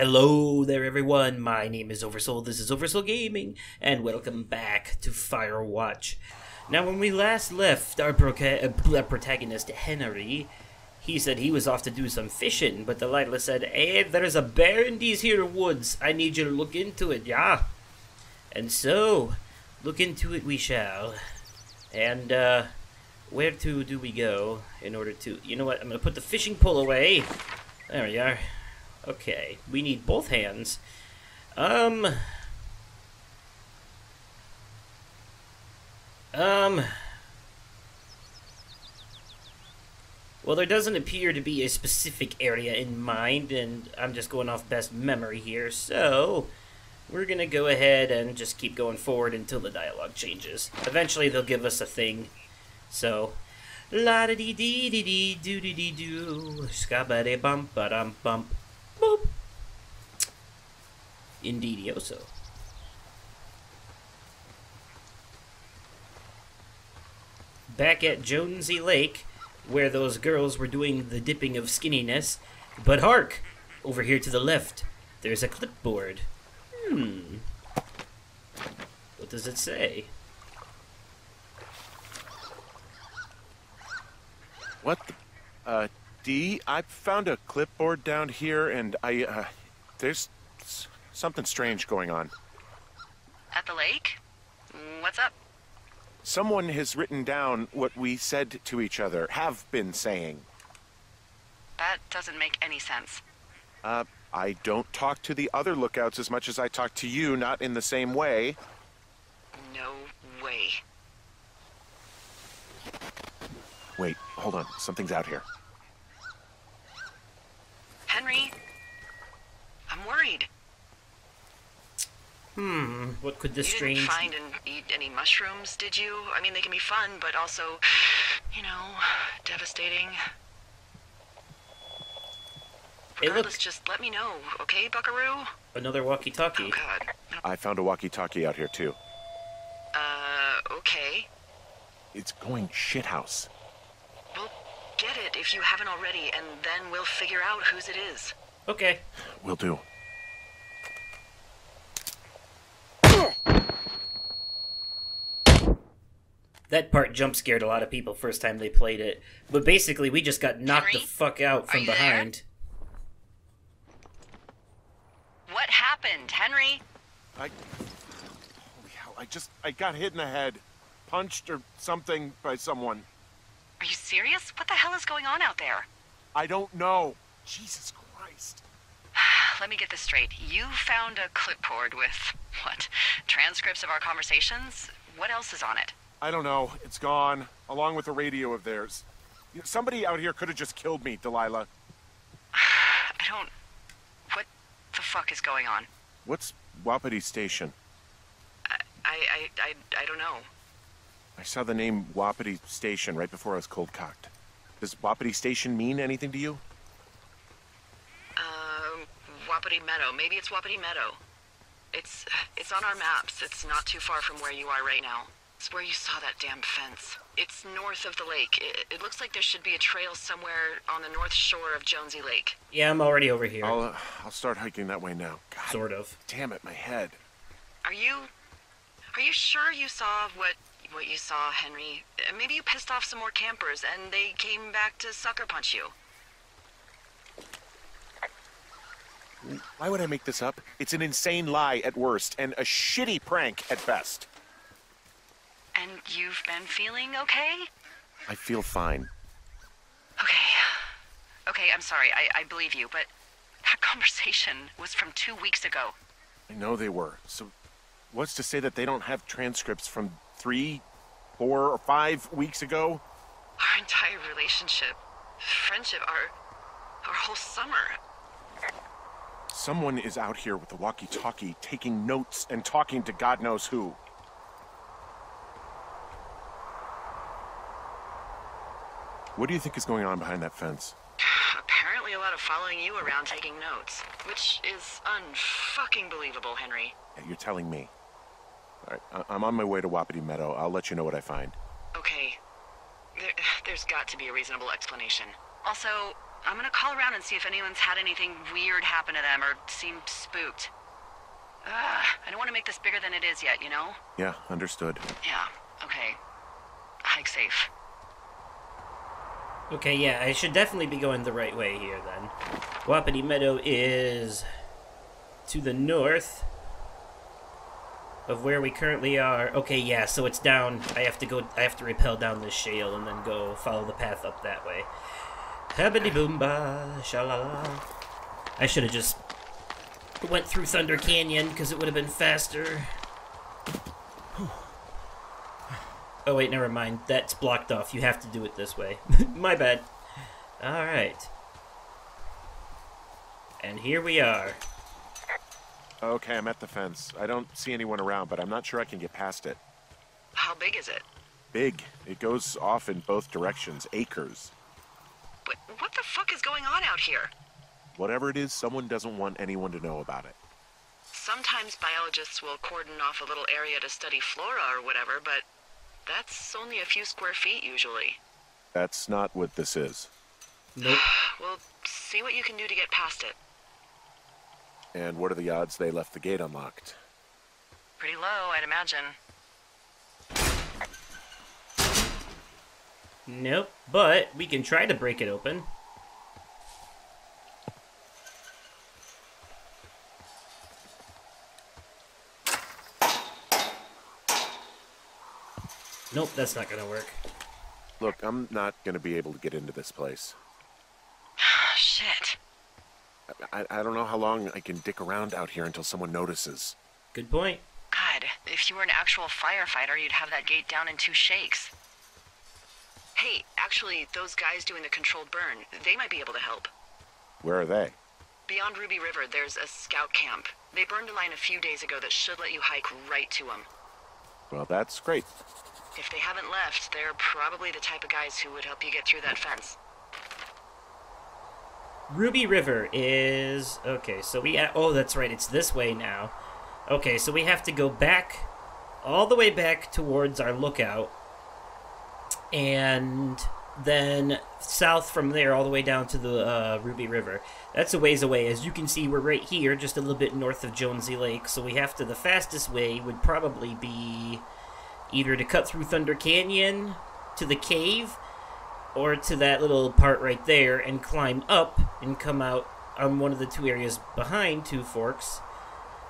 Hello there, everyone. My name is Oversoul. This is Oversoul Gaming, and welcome back to Firewatch. Now, when we last left our uh, protagonist Henry, he said he was off to do some fishing, but Delilah said, "Hey, there's a bear in these here woods. I need you to look into it, yeah." And so, look into it we shall. And uh, where to do we go in order to? You know what? I'm gonna put the fishing pole away. There we are. Okay, we need both hands. Um. Um. Well, there doesn't appear to be a specific area in mind, and I'm just going off best memory here, so we're gonna go ahead and just keep going forward until the dialogue changes. Eventually, they'll give us a thing. So, la da dee dee dee dee doo dee dee doo, scabba bump ba dum bump. Boop. Indeedioso. Back at Jonesy Lake, where those girls were doing the dipping of skinniness. But hark! Over here to the left, there's a clipboard. Hmm. What does it say? What the? Uh, D, I found a clipboard down here, and I, uh, there's something strange going on. At the lake? What's up? Someone has written down what we said to each other, have been saying. That doesn't make any sense. Uh, I don't talk to the other lookouts as much as I talk to you, not in the same way. No way. Wait, hold on. Something's out here. Henry? I'm worried. Hmm, what could this you strange... didn't find and eat any mushrooms, did you? I mean, they can be fun, but also, you know, devastating. Hey, look. Regardless, just let me know, okay, Buckaroo? Another walkie-talkie. Oh, God. I found a walkie-talkie out here too. Uh, okay. It's going shithouse. Well, get it if you haven't already, and then we'll figure out whose it is. Okay. we'll do. That part jump scared a lot of people first time they played it. But basically, we just got knocked the fuck out from you there? behind. What happened, Henry? I. Holy hell! I just I got hit in the head, punched or something by someone. Are you serious? What the hell is going on out there? I don't know. Jesus Christ. Let me get this straight. You found a clipboard with, what, transcripts of our conversations? What else is on it? I don't know. It's gone, along with the radio of theirs. You know, Somebody out here could have just killed me, Delilah. I don't. What the fuck is going on? What's Wapiti Station? I, I, I, I don't know. I saw the name Wapiti Station right before I was cold cocked. Does Wapiti Station mean anything to you? Um, Wapiti Meadow. Maybe it's Wapiti Meadow. It's, it's on our maps. It's not too far from where you are right now. It's where you saw that damn fence. It's north of the lake. It, it looks like there should be a trail somewhere on the north shore of Jonesy Lake. Yeah, I'm already over here. I'll uh, I'll start hiking that way now. God Sort of. damn it, my head. Are you are you sure you saw what what you saw, Henry? Uh, Maybe you pissed off some more campers and they came back to sucker punch you. Why would I make this up? It's an insane lie at worst and a shitty prank at best. And you've been feeling okay? I feel fine. Okay. Okay, I'm sorry. I, I believe you, but that conversation was from two weeks ago. I know they were. So, what's to say that they don't have transcripts from three, four, or five weeks ago? Our entire relationship, friendship, our our whole summer. Someone is out here with a walkie-talkie, taking notes and talking to God knows who. What do you think is going on behind that fence? Apparently a lot of following you around taking notes, which is unfucking believable, Henry. Yeah, You're telling me. All right, I- I'm on my way to Wapiti Meadow. I'll let you know what I find. Okay. There, there's got to be a reasonable explanation. Also, I'm gonna call around and see if anyone's had anything weird happen to them or seemed spooked. Uh, I don't want to make this bigger than it is yet, you know? Yeah, understood. Yeah, okay. Hike safe. Okay, yeah, I should definitely be going the right way here then. Wapiti Meadow is to the north of where we currently are. Okay, yeah, so it's down. I have to go. I have to rappel down this shale and then go follow the path up that way. Habidi boomba, shalala. I should have just went through Thunder Canyon because it would have been faster. Oh wait, never mind. That's blocked off. You have to do it this way. My bad. All right. And here we are. Okay, I'm at the fence. I don't see anyone around, but I'm not sure I can get past it. How big is it? Big. It goes off in both directions. Acres. What, what the fuck is going on out here? Whatever it is, someone doesn't want anyone to know about it. Sometimes biologists will cordon off a little area to study flora or whatever, but that's only a few square feet usually. That's not what this is. Nope. Well, see what you can do to get past it. And what are the odds they left the gate unlocked? Pretty low, I'd imagine. Nope. But we can try to break it open. Nope, that's not gonna work. Look, I'm not going to be able to get into this place. Shit. I, I don't know how long I can dick around out here until someone notices. Good point. God, if you were an actual firefighter, you'd have that gate down in two shakes. Hey, actually, those guys doing the controlled burn, they might be able to help. Where are they? Beyond Ruby River, there's a scout camp. They burned a line a few days ago that should let you hike right to them. Well, that's great. If they haven't left, they're probably the type of guys who would help you get through that fence. Ruby River is okay. So we oh, that's right. It's this way now. Okay, so we have to go back, all the way back towards our lookout, and then south from there, all the way down to the uh, Ruby River. That's a ways away. As you can see, we're right here, just a little bit north of Jonesy Lake. So we have to. The fastest way would probably be either to cut through Thunder Canyon to the cave or to that little part right there and climb up and come out on one of the two areas behind Two Forks.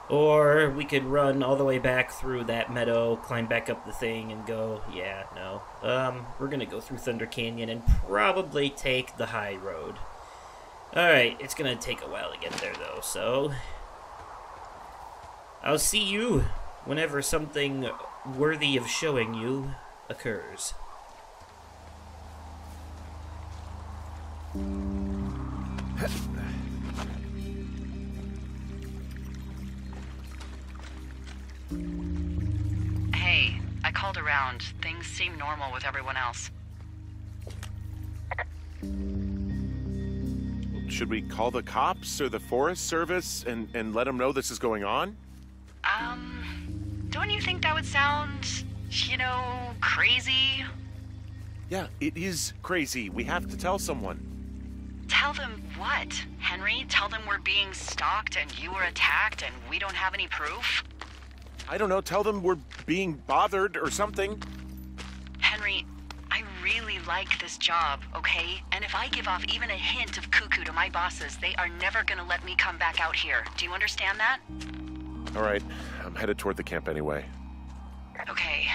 Or we could run all the way back through that meadow, climb back up the thing, and go. Yeah, no. Um, we're gonna go through Thunder Canyon and probably take the high road. Alright, it's gonna take a while to get there though, so. I'll see you whenever something worthy of showing you occurs. Hey, I called around. Things seem normal with everyone else. Should we call the cops or the Forest Service and, and let them know this is going on? Um, don't you think that would sound, you know, crazy? Yeah, it is crazy. We have to tell someone. Tell them what, Henry? Tell them we're being stalked and you were attacked and we don't have any proof? I don't know, tell them we're being bothered or something. Henry, I really like this job, okay? And if I give off even a hint of cuckoo to my bosses, they are never gonna let me come back out here. Do you understand that? All right, I'm headed toward the camp anyway. Okay.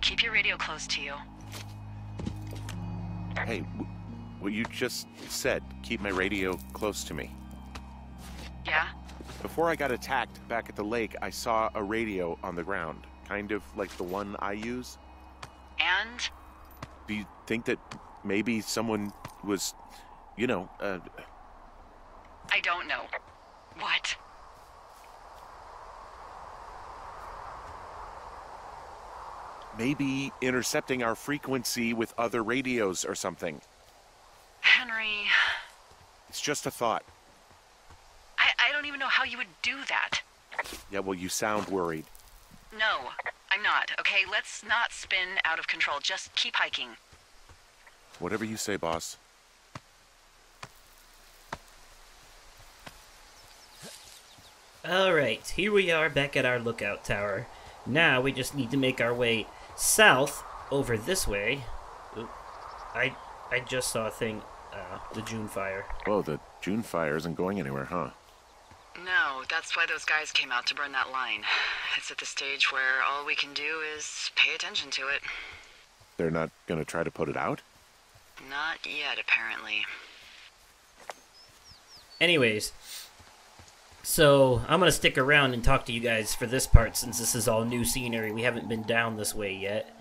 Keep your radio close to you. Hey, w- what you just said, keep my radio close to me. Yeah? Before I got attacked back at the lake, I saw a radio on the ground, kind of like the one I use. And? Do you think that maybe someone was, you know, uh, I don't know. What? maybe intercepting our frequency with other radios or something. Henry. It's just a thought. I, I don't even know how you would do that. Yeah, well, you sound worried. No, I'm not, okay? Let's not spin out of control. Just keep hiking. Whatever you say, boss. Alright, here we are back at our lookout tower. Now we just need to make our way south over this way. Oop. I I just saw a thing, uh, the June fire. Oh, the June fire isn't going anywhere, huh? No, that's why those guys came out to burn that line. It's at the stage where all we can do is pay attention to it. They're not gonna try to put it out? Not yet, apparently. Anyways, so I'm gonna stick around and talk to you guys for this part since this is all new scenery. We haven't been down this way yet.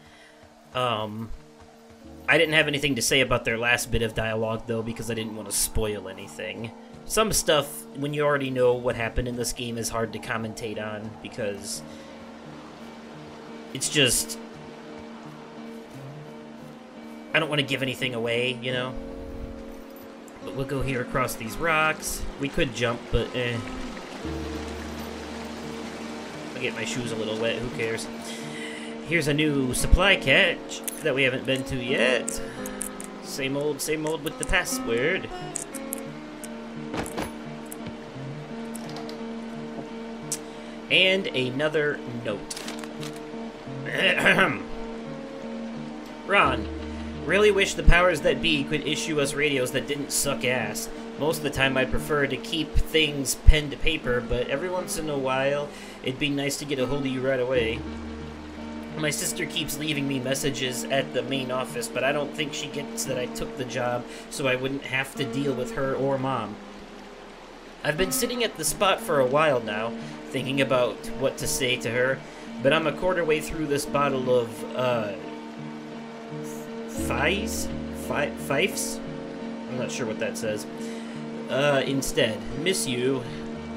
Um, I didn't have anything to say about their last bit of dialogue though because I didn't want to spoil anything. Some stuff, when you already know what happened in this game, is hard to commentate on because it's just I don't want to give anything away, you know. But we'll go here across these rocks. We could jump, but eh. I'll get my shoes a little wet, who cares? Here's a new supply cache that we haven't been to yet. Same old, same old with the password. And another note. Ron, really wish the powers that be could issue us radios that didn't suck ass. Most of the time I'd prefer to keep things pen to paper, but every once in a while it'd be nice to get a hold of you right away. My sister keeps leaving me messages at the main office, but I don't think she gets that I took the job so I wouldn't have to deal with her or mom. I've been sitting at the spot for a while now, thinking about what to say to her, but I'm a quarter way through this bottle of, uh, Fies? Fi- Fifes? I'm not sure what that says. Uh, instead, miss you,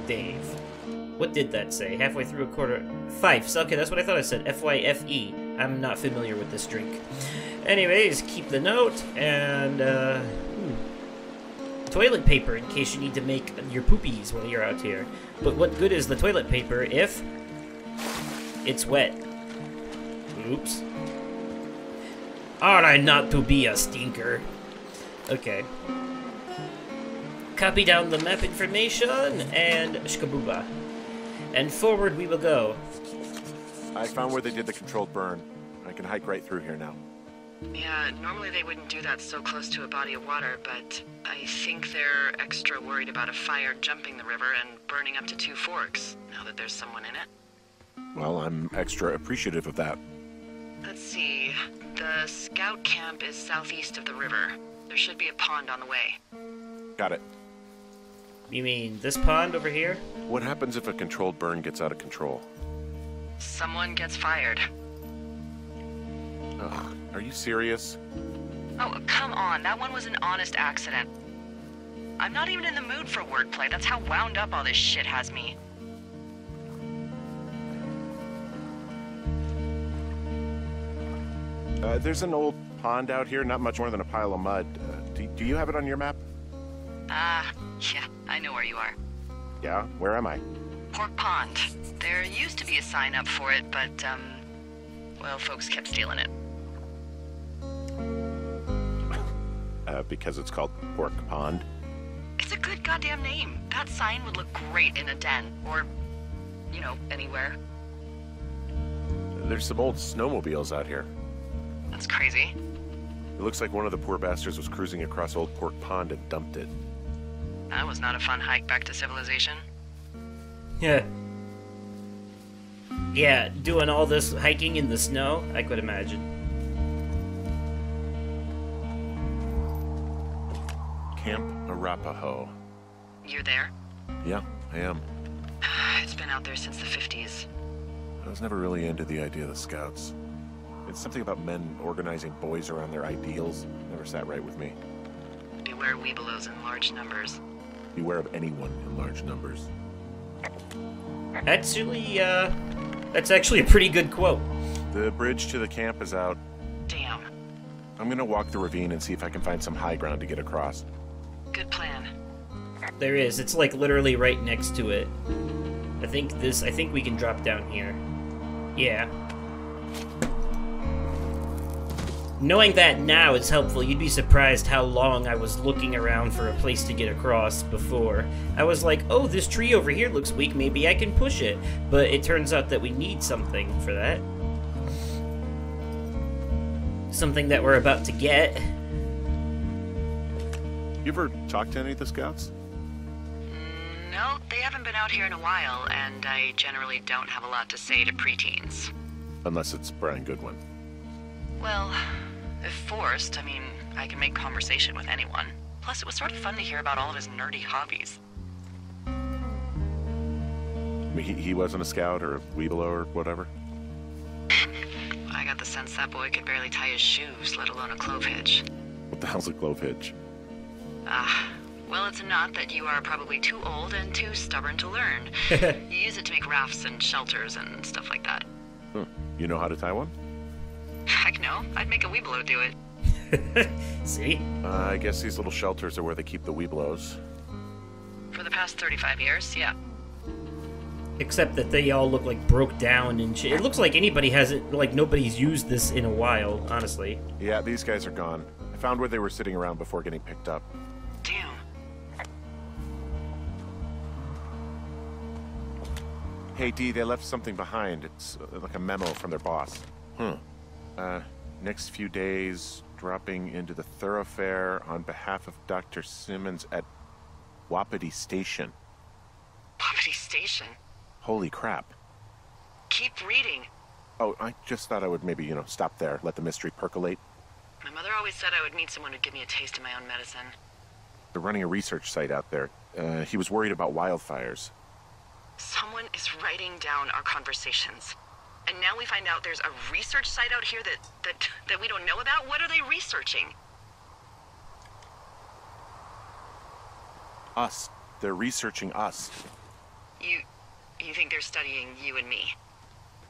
Dave. What did that say? Halfway through a quarter. Fifes. Okay, that's what I thought I said. F Y F E. I'm not familiar with this drink. Anyways, keep the note and, uh. hmm. Toilet paper in case you need to make your poopies while you're out here. But what good is the toilet paper if it's wet? Oops. Ought I not to be a stinker? Okay. Copy down the map information and shkabooba. And forward we will go. I found where they did the controlled burn. I can hike right through here now. Yeah, normally they wouldn't do that so close to a body of water, but I think they're extra worried about a fire jumping the river and burning up to two forks, now that there's someone in it. Well, I'm extra appreciative of that. Let's see. The scout camp is southeast of the river. There should be a pond on the way. Got it. You mean this pond over here? What happens if a controlled burn gets out of control? Someone gets fired. Ugh, are you serious? Oh, come on. That one was an honest accident. I'm not even in the mood for wordplay. That's how wound up all this shit has me. Uh, there's an old pond out here, not much more than a pile of mud. Uh, do, do you have it on your map? Ah, yeah, I know where you are. Yeah, where am I? Pork Pond. There used to be a sign up for it, but, um, well, folks kept stealing it. Uh, because it's called Pork Pond. It's a good goddamn name. That sign would look great in a den, or, you know, anywhere. There's some old snowmobiles out here. That's crazy. It looks like one of the poor bastards was cruising across Old Pork Pond and dumped it. That was not a fun hike back to civilization. Yeah. Yeah, doing all this hiking in the snow, I could imagine. Camp Arapaho. You're there? Yeah, I am. It's been out there since the 50s. I was never really into the idea of the scouts. It's something about men organizing boys around their ideals. Never sat right with me. Beware Webelos in large numbers. Beware of anyone in large numbers. That's Actually, uh, that's actually a pretty good quote. The bridge to the camp is out. Damn. I'm gonna walk the ravine and see if I can find some high ground to get across. Good plan. There is. It's like literally right next to it. I think this. I think we can drop down here. Yeah. Knowing that now is helpful. You'd be surprised how long I was looking around for a place to get across before. I was like, oh, this tree over here looks weak, maybe I can push it. But it turns out that we need something for that. Something that we're about to get. You ever talked to any of the scouts? Mm, no, they haven't been out here in a while, and I generally don't have a lot to say to preteens. Unless it's Brian Goodwin. Well, if forced, I mean, I can make conversation with anyone. Plus, it was sort of fun to hear about all of his nerdy hobbies. I mean, he, he wasn't a scout or a Weeblo or whatever? I got the sense that boy could barely tie his shoes, let alone a clove hitch. What the hell's a clove hitch? Ah, well, it's not that you are probably too old and too stubborn to learn. you use it to make rafts and shelters and stuff like that. Huh. You know how to tie one? Heck no, I'd make a Weeblo do it. See? Uh, I guess these little shelters are where they keep the Weeblos. For the past 35 years, yeah. Except that they all look like broke down and shit. It looks like anybody hasn't, like nobody's used this in a while, honestly. Yeah, these guys are gone. I found where they were sitting around before getting picked up. Damn. Hey, D, they left something behind. It's uh, like a memo from their boss. Hmm. Uh, next few days, dropping into the thoroughfare on behalf of Dr. Simmons at Wapiti Station. Wapiti Station. Holy crap. Keep reading. Oh, I just thought I would maybe, you know, stop there, let the mystery percolate. My mother always said I would meet someone who'd give me a taste of my own medicine. They're running a research site out there. Uh, he was worried about wildfires. Someone is writing down our conversations. And now we find out there's a research site out here that, that, that we don't know about? What are they researching? Us. They're researching us. You, you think they're studying you and me?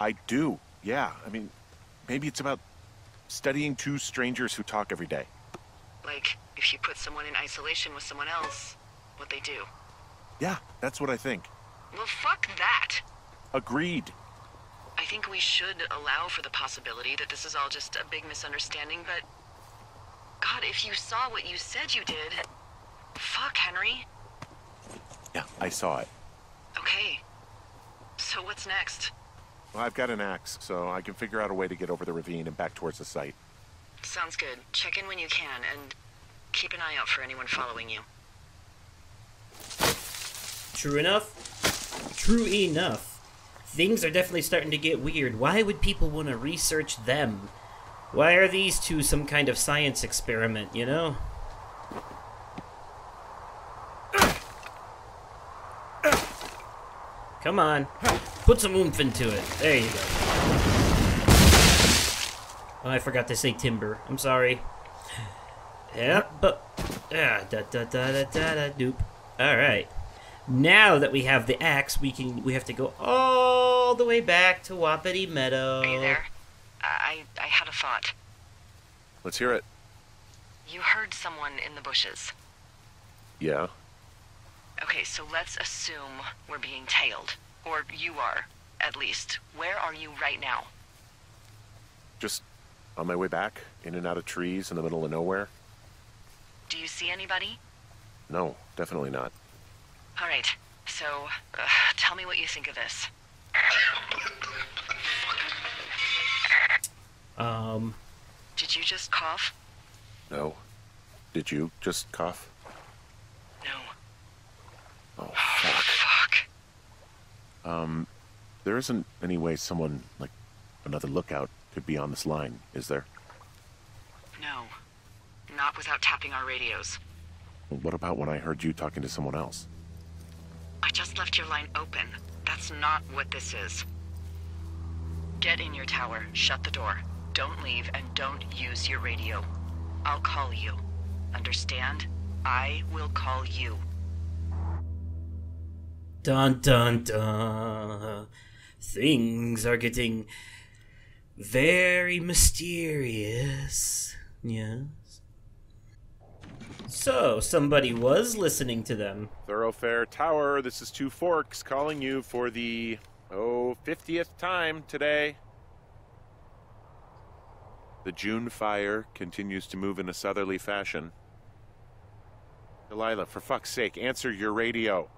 I do. Yeah. I mean, maybe it's about studying two strangers who talk every day. Like, if you put someone in isolation with someone else, what they do. Yeah, that's what I think. Well, fuck that. Agreed. I think we should allow for the possibility that this is all just a big misunderstanding, but... God, if you saw what you said you did... Fuck, Henry. Yeah, I saw it. Okay. So what's next? Well, I've got an axe, so I can figure out a way to get over the ravine and back towards the site. Sounds good. Check in when you can, and keep an eye out for anyone following you. True enough? True enough. Things are definitely starting to get weird. Why would people want to research them? Why are these two some kind of science experiment, you know? Come on. Put some oomph into it. There you go. Oh, I forgot to say timber. I'm sorry. Yeah, but... Ah, da da da da da da doop. Alright. Now that we have the axe, we can we have to go all the way back to Wapiti Meadow. Are you there? Uh, I, I had a thought. Let's hear it. You heard someone in the bushes. Yeah. Okay, so let's assume we're being tailed. Or you are, at least. Where are you right now? Just on my way back, in and out of trees in the middle of nowhere. Do you see anybody? No, definitely not. All right, so uh, tell me what you think of this. Um, Did you just cough? No. Did you just cough? No. Oh, fuck. Fuck. Um, there isn't any way someone, like, another lookout could be on this line, is there? No. Not without tapping our radios. Well, what about when I heard you talking to someone else? I just left your line open. That's not what this is. Get in your tower, shut the door. Don't leave, and don't use your radio. I'll call you. Understand? I will call you. dun dun dun. Things are getting very mysterious. Yes. So, somebody was listening to them. Thoroughfare Tower, this is Two Forks calling you for the, oh, 50th time today. The June fire continues to move in a southerly fashion. Delilah, for fuck's sake, answer your radio.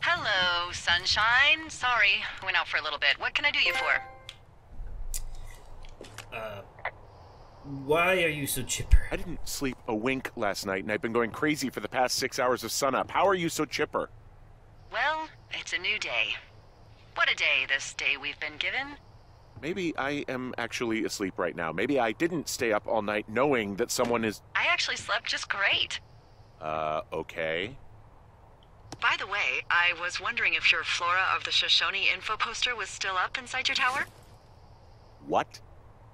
Hello, sunshine. Sorry, went out for a little bit. What can I do you for? Uh, why are you so chipper? I didn't sleep a wink last night, and I've been going crazy for the past six hours of sunup. How are you so chipper? Well, it's a new day. What a day, this day we've been given. Maybe I am actually asleep right now. Maybe I didn't stay up all night knowing that someone is. I actually slept just great. Uh, okay. By the way, I was wondering if your Flora of the Shoshone info poster was still up inside your tower? What?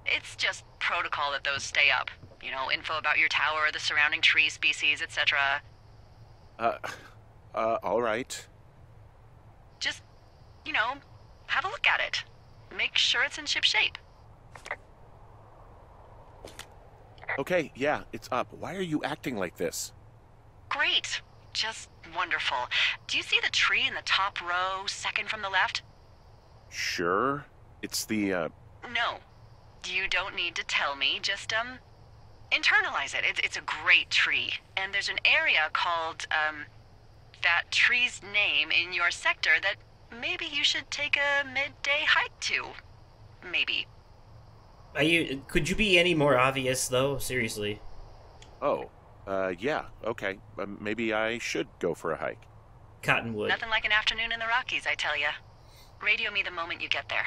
It's just protocol that those stay up. You know, info about your tower, the surrounding tree species, etc. Uh, uh, all right. Just, you know, have a look at it. Make sure it's in ship shape. Okay, yeah, it's up. Why are you acting like this? Great. Just wonderful. Do you see the tree in the top row, second from the left? Sure. It's the, uh, No. You don't need to tell me. Just, um, internalize it. It's, it's a great tree. And there's an area called, um, that tree's name in your sector that maybe you should take a midday hike to. Maybe. Are you? Could you be any more obvious, though? Seriously. oh, uh, yeah, okay. Uh, maybe I should go for a hike. Cottonwood. Nothing like an afternoon in the Rockies, I tell ya. Radio me the moment you get there.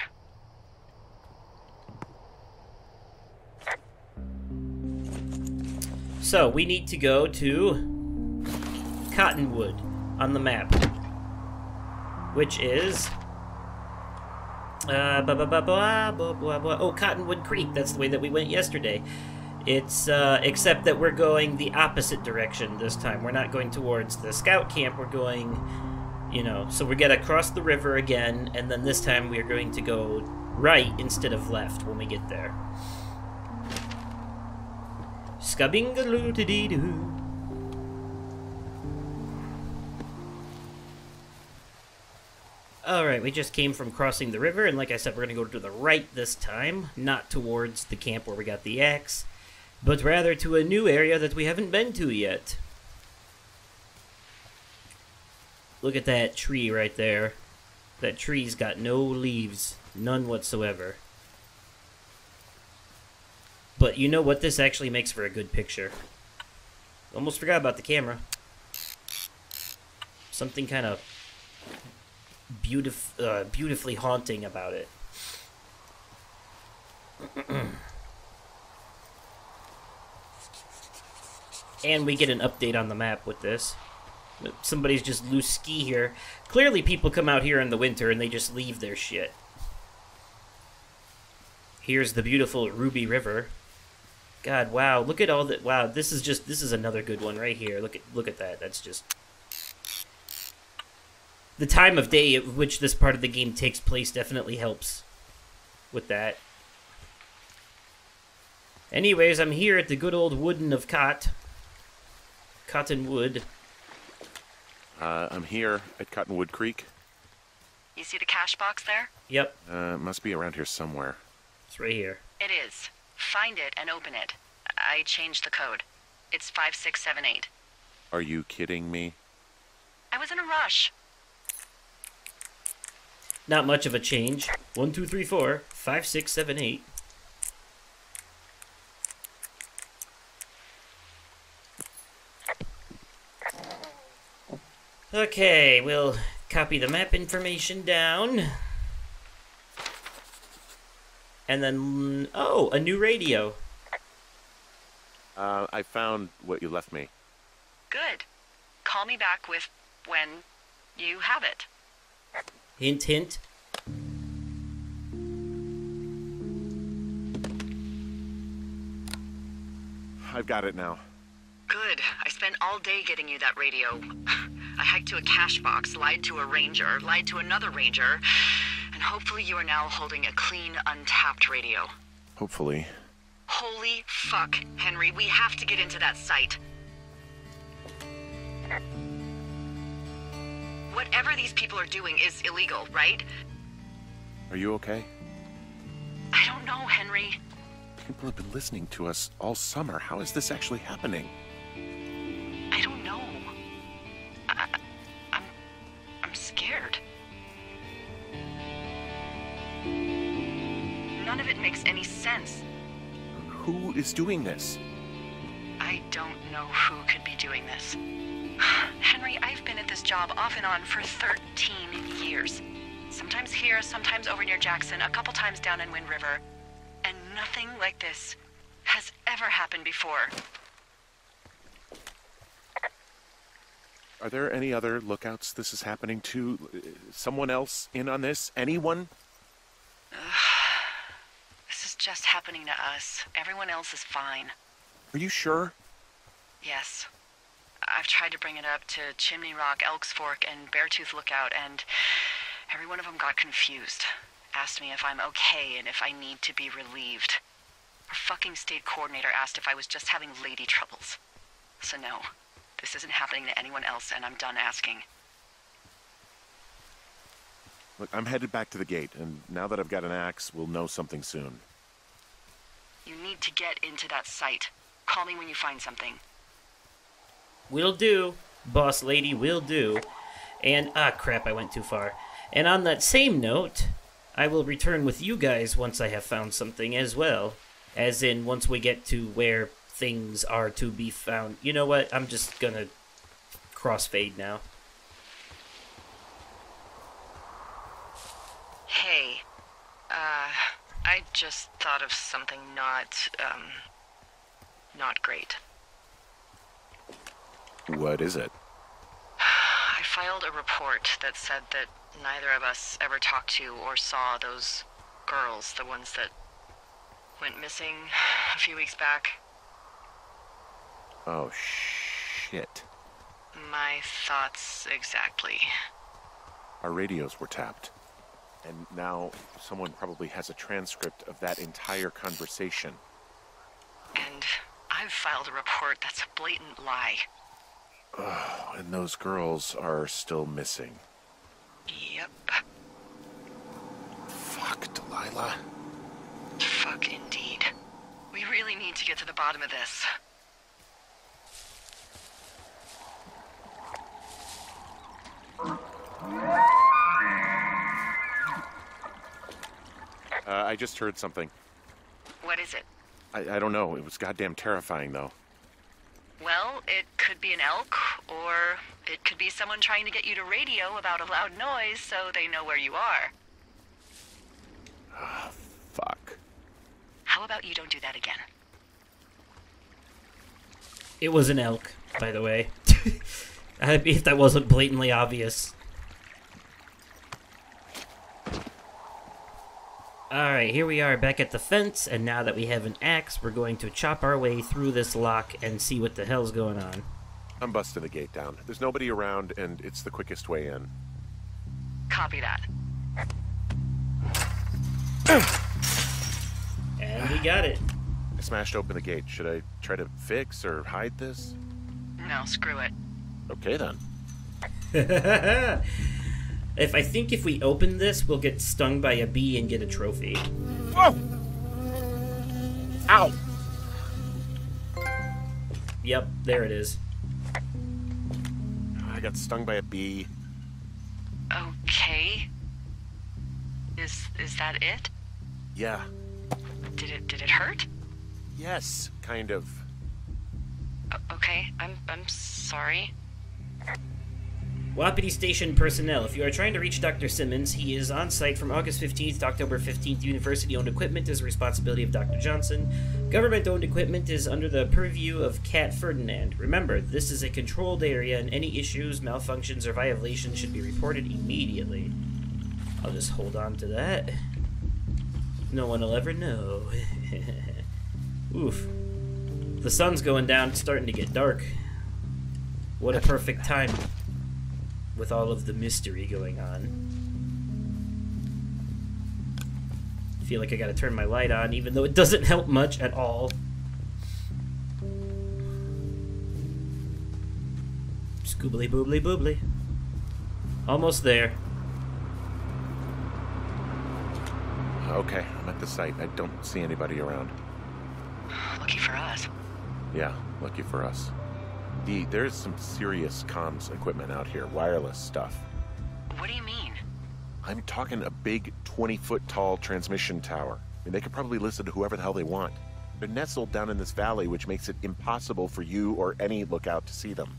So we need to go to Cottonwood on the map, which is uh, blah, blah, blah, blah, blah, blah, blah. oh Cottonwood Creek. That's the way that we went yesterday. It's uh, except that we're going the opposite direction this time. We're not going towards the scout camp. We're going, you know, so we got to cross the river again, and then this time we are going to go right instead of left when we get there. Scabingaloo-dee-doo. Alright, we just came from crossing the river, and like I said, we're going to go to the right this time, not towards the camp where we got the axe, but rather to a new area that we haven't been to yet. Look at that tree right there. That tree's got no leaves, none whatsoever. But you know what? This actually makes for a good picture. Almost forgot about the camera. Something kind of beautif- uh, beautifully haunting about it. and we get an update on the map with this. Somebody's just loose ski here. Clearly, people come out here in the winter and they just leave their shit. Here's the beautiful Ruby River. God, wow! Look at all that. Wow, this is just this is another good one right here. Look at look at that. That's just the time of day at which this part of the game takes place definitely helps with that. Anyways, I'm here at the good old wooden of Cot. Cottonwood. Uh, I'm here at Cottonwood Creek. You see the cache box there? Yep, Uh, it must be around here somewhere. it's right here. It is. Find it and open it. I changed the code. It's 5678. Are you kidding me? I was in a rush. Not much of a change. One, two, three, four, five, six, seven, eight. Okay, we'll copy the map information down. And then, oh, a new radio. Uh, I found what you left me. Good. Call me back with when you have it. Hint, hint. I've got it now. Good. I spent all day getting you that radio. I hiked to a cache box, lied to a ranger, lied to another ranger, and hopefully you are now holding a clean, untapped radio. Hopefully. Holy fuck, Henry, we have to get into that site. Whatever these people are doing is illegal, right? Are you okay? I don't know, Henry. People have been listening to us all summer. How is this actually happening? Sense. Who is doing this? I don't know who could be doing this. Henry, I've been at this job off and on for 13 years. Sometimes here, sometimes over near Jackson, a couple times down in Wind River. And nothing like this has ever happened before. Are there any other lookouts this is happening to? Someone else in on this? Anyone? Just happening to us. Everyone else is fine. Are you sure? Yes. I've tried to bring it up to Chimney Rock, Elks Fork, and Beartooth Lookout, and every one of them got confused. Asked me if I'm okay and if I need to be relieved. Our fucking state coordinator asked if I was just having lady troubles. So no, this isn't happening to anyone else, and I'm done asking. Look, I'm headed back to the gate, and now that I've got an axe, we'll know something soon. You need to get into that site. Call me when you find something. Will do, boss lady, will do. And, ah, crap, I went too far. And on that same note, I will return with you guys once I have found something as well. As in, once we get to where things are to be found. You know what? I'm just gonna crossfade now. Hey, uh, I just thought of something not, um, not great. What is it? I filed a report that said that neither of us ever talked to or saw those girls, the ones that went missing a few weeks back. Oh, shit. My thoughts exactly. Our radios were tapped. And now someone probably has a transcript of that entire conversation. And I've filed a report that's a blatant lie. Oh, And those girls are still missing. Yep. Fuck, Delilah. Fuck indeed. We really need to get to the bottom of this. Uh, I just heard something. What is it? I, I don't know. It was goddamn terrifying, though. Well, it could be an elk, or it could be someone trying to get you to radio about a loud noise so they know where you are. Ah, Fuck. How about you don't do that again? It was an elk, by the way. If that wasn't blatantly obvious. Alright, here we are back at the fence, and now that we have an axe, we're going to chop our way through this lock and see what the hell's going on. I'm busting the gate down. There's nobody around, and it's the quickest way in. Copy that. And we got it. I smashed open the gate. Should I try to fix or hide this? No, screw it. Okay, then. if I think if we open this, we'll get stung by a bee and get a trophy. Whoa! Ow! Yep, there it is. I got stung by a bee. Okay. Is is that it? Yeah. Did it did it hurt? Yes, kind of. O- okay, I'm I'm sorry. Wapiti Station personnel, if you are trying to reach Dr. Simmons, he is on site from August 15th to October 15th. University owned equipment is the responsibility of Dr. Johnson. Government owned equipment is under the purview of Cat Ferdinand. Remember, this is a controlled area and any issues, malfunctions, or violations should be reported immediately. I'll just hold on to that. No one will ever know. Oof. The sun's going down, it's starting to get dark. What a perfect time with all of the mystery going on. I feel like I gotta turn my light on, even though it doesn't help much at all. Scoobly boobly boobly. Almost there. Okay, I'm at the site. I don't see anybody around. Lucky for us. Yeah, lucky for us. D, there's some serious comms equipment out here, wireless stuff. What do you mean? I'm talking a big 20 foot tall transmission tower. I mean, they could probably listen to whoever the hell they want. They're nestled down in this valley, which makes it impossible for you or any lookout to see them.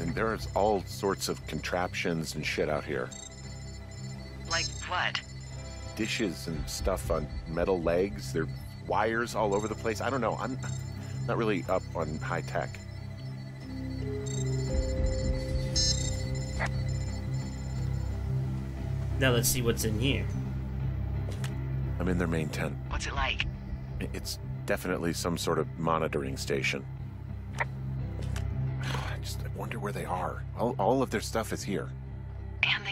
And there's all sorts of contraptions and shit out here. Like what? Dishes and stuff on metal legs. There are wires all over the place. I don't know. I'm not really up on high tech. Now let's see what's in here. I'm in their main tent. What's it like? It's definitely some sort of monitoring station. I just I wonder where they are. All, all of their stuff is here.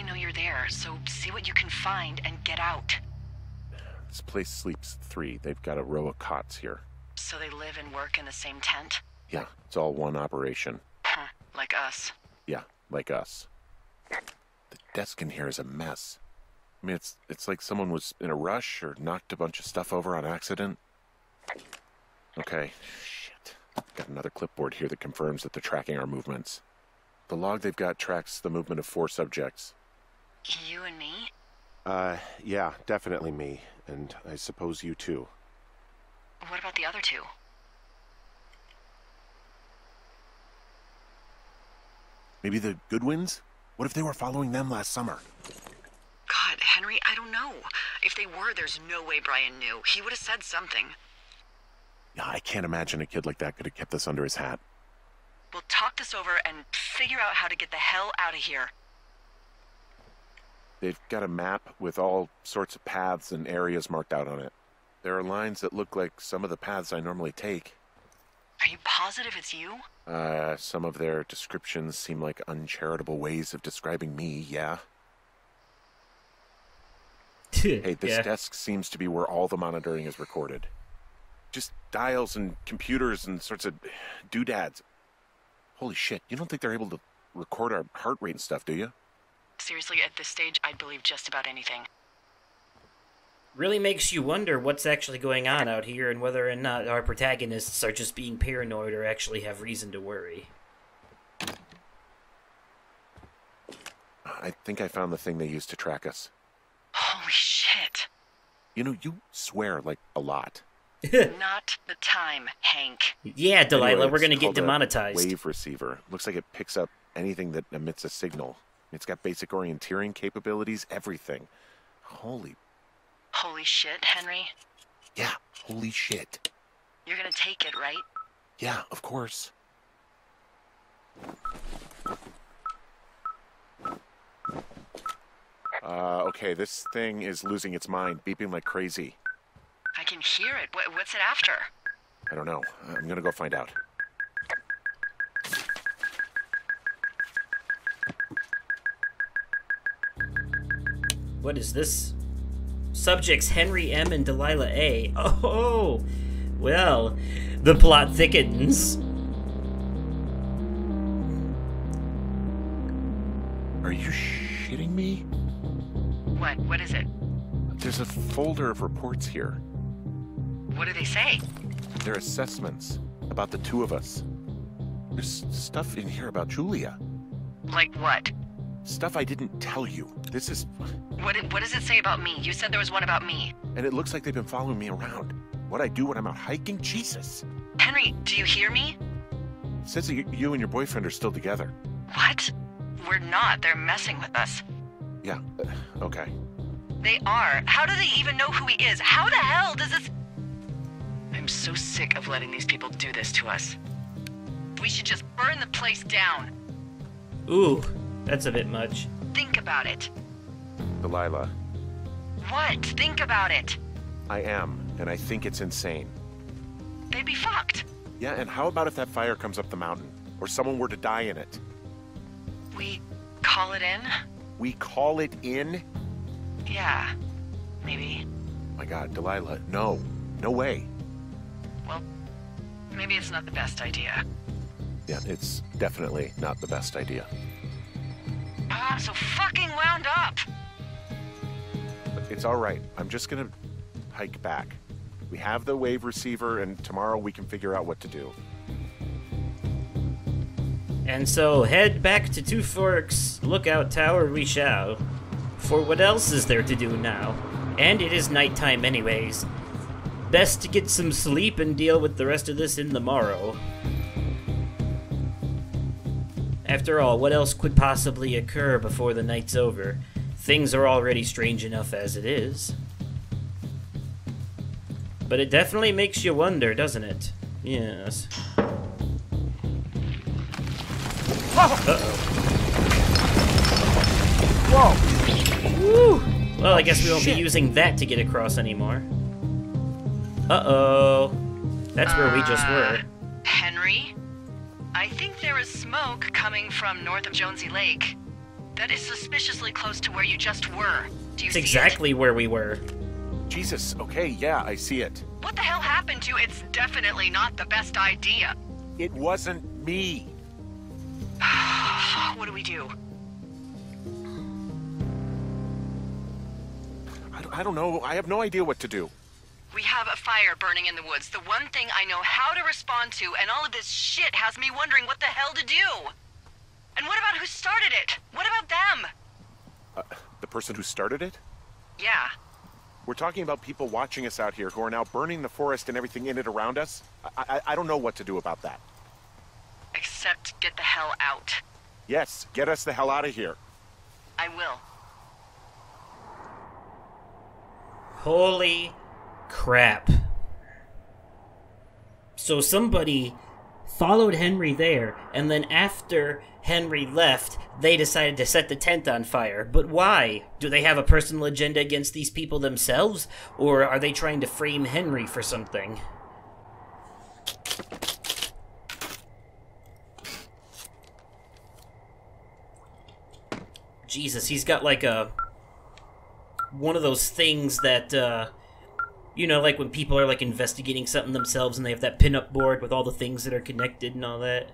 Know you're there, so see what you can find and get out. This place sleeps three. They've got a row of cots here. So they live and work in the same tent? Yeah, it's all one operation. Huh, like us. Yeah, like us. The desk in here is a mess. I mean, it's it's like someone was in a rush or knocked a bunch of stuff over on accident. Okay, shit. Got another clipboard here that confirms that they're tracking our movements. The log they've got tracks the movement of four subjects. You and me? Uh, yeah, definitely me. And I suppose you too. What about the other two? Maybe the Goodwins? What if they were following them last summer? God, Henry, I don't know. If they were, there's no way Brian knew. He would have said something. Yeah, I can't imagine a kid like that could have kept this under his hat. We'll talk this over and figure out how to get the hell out of here. They've got a map with all sorts of paths and areas marked out on it. There are lines that look like some of the paths I normally take. Are you positive it's you? Uh, some of their descriptions seem like uncharitable ways of describing me, yeah. Hey, this yeah. desk seems to be where all the monitoring is recorded. Just dials and computers and sorts of doodads. Holy shit, you don't think they're able to record our heart rate and stuff, do you? Seriously, at this stage, I'd believe just about anything. really makes you wonder what's actually going on out here and whether or not our protagonists are just being paranoid or actually have reason to worry. I think I found the thing they used to track us. Holy shit. You know, you swear like a lot. Not the time, Hank. Yeah, Delilah, Anyway, we're gonna get demonetized. Wave receiver. Looks like it picks up anything that emits a signal. It's got basic orienteering capabilities, everything. Holy, Holy shit, Henry. yeah, holy shit. You're gonna take it, right? Yeah, of course. Uh, okay, this thing is losing its mind, beeping like crazy. I can hear it. What's it after? I don't know. I'm gonna go find out. What is this? Subjects Henry M. and Delilah A. Oh, well, the plot thickens. Are you shitting me? What? What is it? There's a folder of reports here. What do they say? They're assessments about the two of us. There's stuff in here about Julia. Like what? Stuff I didn't tell you. This is. What, what does it say about me? You said there was one about me. And it looks like they've been following me around. What I do when I'm out hiking? Jesus. Henry, do you hear me? It says that you, you and your boyfriend are still together. What? We're not. They're messing with us. Yeah, okay. They are. How do they even know who he is? How the hell does this. I'm so sick of letting these people do this to us. We should just burn the place down. Ooh, that's a bit much. Think about it. Delilah, What? Think about it. I am, and I think it's insane. They'd be fucked. Yeah, and how about if that fire comes up the mountain? Or someone were to die in it? We call it in? We call it in? Yeah. Maybe. My god, Delilah, no. No way. Well, maybe it's not the best idea. Yeah, it's definitely not the best idea. Ah, I'm so fucking wound up. It's all right. I'm just gonna hike back. We have the wave receiver, and tomorrow we can figure out what to do. And so head back to Two Forks Lookout Tower we shall. For what else is there to do now? And it is nighttime anyways. Best to get some sleep and deal with the rest of this in the morrow. After all, what else could possibly occur before the night's over? Things are already strange enough as it is. But it definitely makes you wonder, doesn't it? Yes. Whoa! Woo! Well, I guess we won't be using that to get across anymore. Uh-oh. That's where we just uh, were. Henry? I think there is smoke coming from north of Jonesy Lake. That is suspiciously close to where you just were. Do you It's see exactly where we were. Jesus. Okay, yeah, I see it. it? What the hell happened to you? It's definitely not the best idea. It wasn't me. What do we do? I I don't know. I have no idea what to do. We have a fire burning in the woods. The one thing I know how to respond to, and all of this shit has me wondering what the hell to do. And what about who started it? What about them? Uh, the person who started it? Yeah. We're talking about people watching us out here who are now burning the forest and everything in it around us. I, I, I don't know what to do about that. Except get the hell out. Yes, get us the hell out of here. I will. Holy crap. So somebody followed Henry there, and then after Henry left, they decided to set the tent on fire. But why? Do they have a personal agenda against these people themselves? Or are they trying to frame Henry for something? Jesus, he's got like a one of those things that uh you know like when people are like investigating something themselves and they have that pinup board with all the things that are connected and all that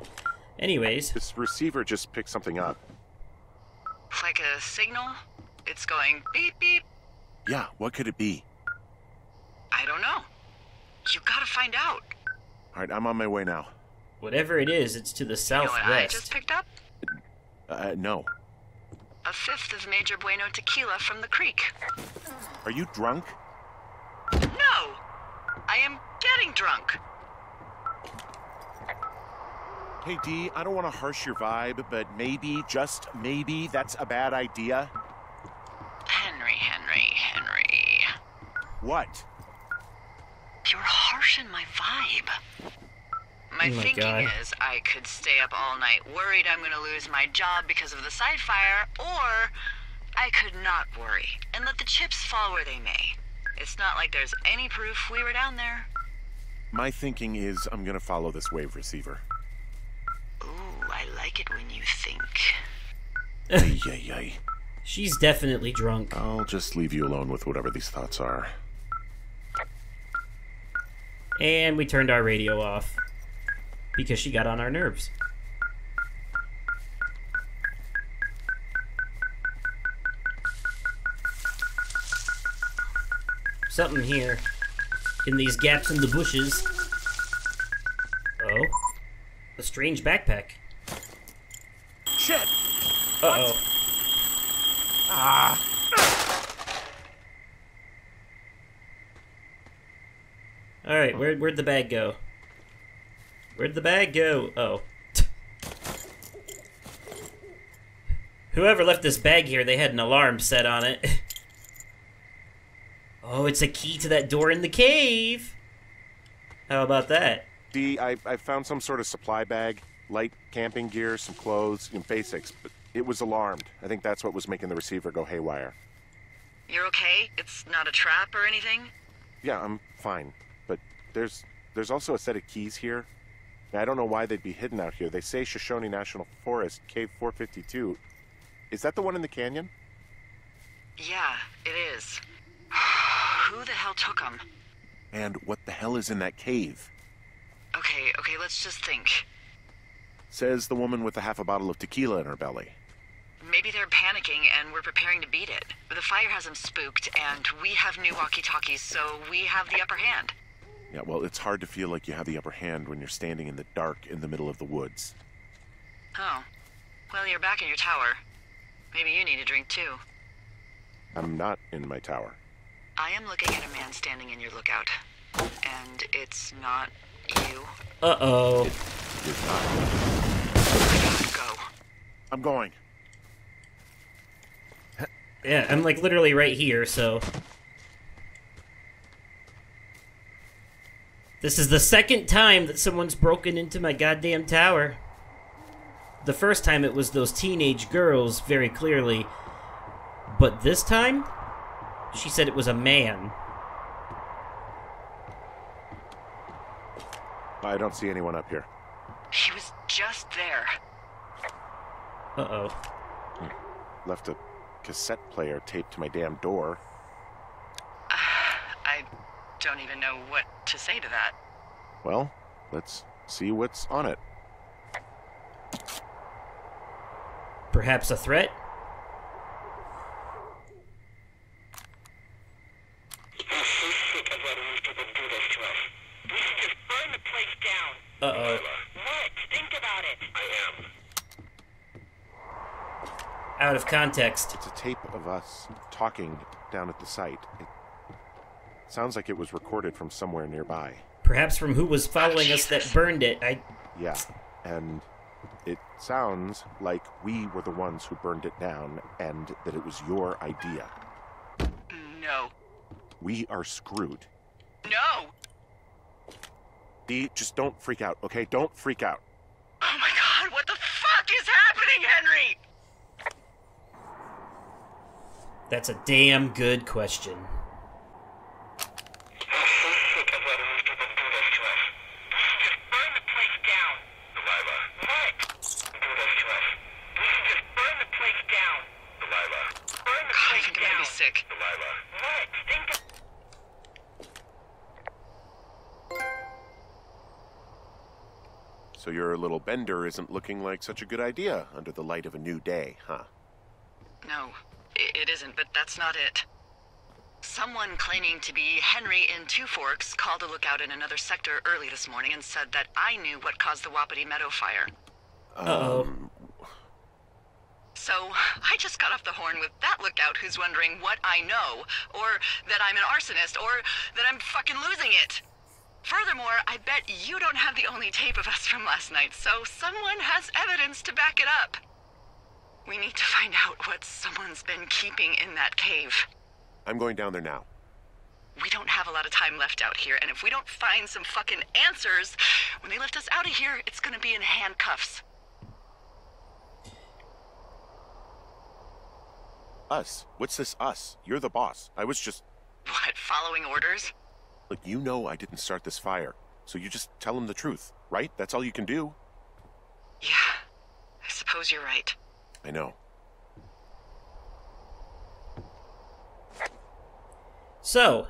anyways This receiver just picked something up. Like a signal? It's going beep beep. Yeah, what could it be? I don't know. You gotta find out. All right, I'm on my way now. whatever it is it's to the You know what I just picked up? Uh, no. A fifth of Major Bueno tequila from the creek. Are you drunk? No! I am getting drunk. Hey, D, I don't want to harsh your vibe, but maybe, just maybe, that's a bad idea. Henry, Henry, Henry. What? You're harshing my vibe. My, Oh my thinking God. is I could stay up all night worried I'm gonna lose my job because of the side fire, or I could not worry and let the chips fall where they may. It's not like there's any proof we were down there. My thinking is I'm going to follow this wave receiver. Ooh, I like it when you think. Ay, ay, ay. she's definitely drunk I'll just leave you alone with whatever these thoughts are. and we turned our radio off because she got on our nerves something here in these gaps in the bushes oh a strange backpack Shit! uh-oh Ah! All right, where where'd the bag go? Where'd the bag go? Oh. Whoever left this bag here, they had an alarm set on it. oh, it's a key to that door in the cave. How about that? D, I, I found some sort of supply bag, light camping gear, some clothes, and basics, but it was alarmed. I think that's what was making the receiver go haywire. You're okay? It's not a trap or anything? Yeah, I'm fine. But there's there's also a set of keys here. I don't know why they'd be hidden out here. They say Shoshone National Forest, Cave 452. Is that the one in the canyon? Yeah, it is. Who the hell took them? And what the hell is in that cave? Okay, okay, let's just think. Says the woman with a half a bottle of tequila in her belly. maybe they're panicking and we're preparing to beat it. The fire has them spooked, and we have new walkie-talkies, so we have the upper hand. Yeah, well, it's hard to feel like you have the upper hand when you're standing in the dark in the middle of the woods. Oh. Well, you're back in your tower. Maybe you need a drink too. I'm not in my tower. I am looking at a man standing in your lookout. And it's not you. Uh oh. It's not. I gotta go. I'm going. Yeah, I'm like literally right here, so. This is the second time that someone's broken into my goddamn tower. The first time it was those teenage girls, very clearly. But this time, she said it was a man. I don't see anyone up here. She was just there. Uh oh. Left a cassette player taped to my damn door. I don't even know what to say to that. Well, let's see what's on it. Perhaps a threat? I'm so sick of letting these people do this to us. We should just burn the place down. Uh oh. What? Think about it. I am. Out of context. It's a tape of us talking down at the site. It sounds like it was recorded from somewhere nearby. Perhaps from who was following us that burned it. I. Yeah, and it sounds like we were the ones who burned it down and that it was your idea. No. We are screwed. No! Dee, just don't freak out, okay? Don't freak out. Oh my god, what the fuck is happening, Henry? That's a damn good question. I'm so sick of letting these people do this to us. We should just burn the place down. Delilah. What? Do this to us. We should just burn the place down. Delilah. Burn the God, I place think I'm gonna down. be sick. Delilah. What? Think of So your little bender isn't looking like such a good idea under the light of a new day, huh? No, it isn't, but that's not it. Someone claiming to be Henry in Two Forks called a lookout in another sector early this morning and said that I knew what caused the Wapiti Meadow fire. Um, So I just got off the horn with that lookout who's wondering what I know, or that I'm an arsonist, or that I'm fucking losing it. Furthermore, I bet you don't have the only tape of us from last night, so someone has evidence to back it up. We need to find out what someone's been keeping in that cave. I'm going down there now. We don't have a lot of time left out here, and if we don't find some fucking answers, when they lift us out of here, it's gonna be in handcuffs. Us? What's this us? You're the boss. I was just. What, following orders? Look, you know I didn't start this fire. So you just tell him the truth, right? That's all you can do. Yeah, I suppose you're right. I know. So,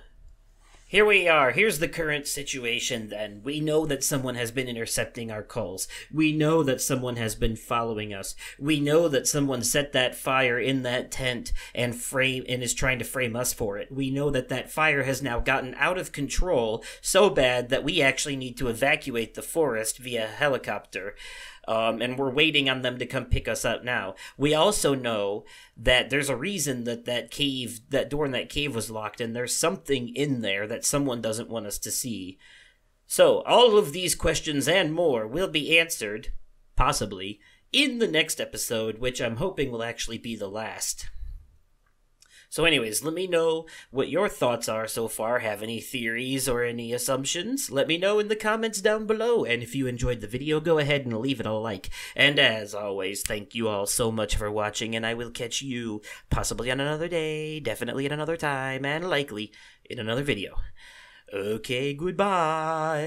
here we are. Here's the current situation then. We know that someone has been intercepting our calls. We know that someone has been following us. We know that someone set that fire in that tent and frame and is trying to frame us for it. We know that that fire has now gotten out of control so bad that we actually need to evacuate the forest via helicopter. Um, and we're waiting on them to come pick us up now. We also know that there's a reason that that cave, that door in that cave was locked, and there's something in there that someone doesn't want us to see. So, all of these questions and more will be answered, possibly, in the next episode, which I'm hoping will actually be the last. So, anyways, let me know what your thoughts are so far. Have any theories or any assumptions? Let me know in the comments down below. And if you enjoyed the video, go ahead and leave it a like. And as always, thank you all so much for watching, and I will catch you possibly on another day, definitely at another time, and likely in another video. Okay, goodbye.